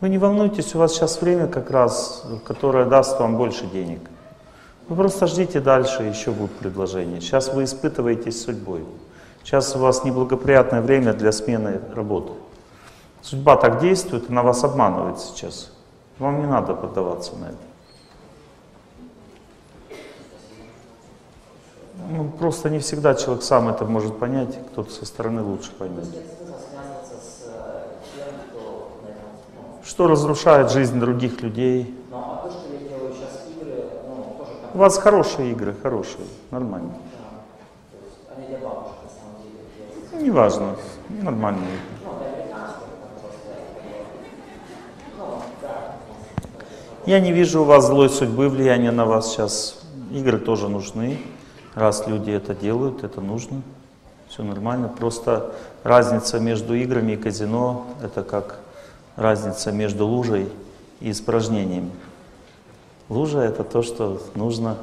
Вы не волнуйтесь, у вас сейчас время как раз, которое даст вам больше денег. Вы просто ждите дальше, еще будут предложения. Сейчас вы испытываетесь судьбой. Сейчас у вас неблагоприятное время для смены работы. Судьба так действует, она вас обманывает сейчас. Вам не надо поддаваться на это. Ну, просто не всегда человек сам это может понять, кто-то со стороны лучше поймет. Что разрушает жизнь других людей? Ну, а то, что я делаю сейчас игры, ну, тоже там... У вас хорошие игры, хорошие, нормально. Да, то есть они для бабушек, на самом деле. Неважно, нормальные. Ну, да. Я не вижу у вас злой судьбы, влияния на вас сейчас. Игры тоже нужны. Раз люди это делают, это нужно. Все нормально. Просто разница между играми и казино — это как разница между лужей и испражнениями. Лужа — это то, что нужно.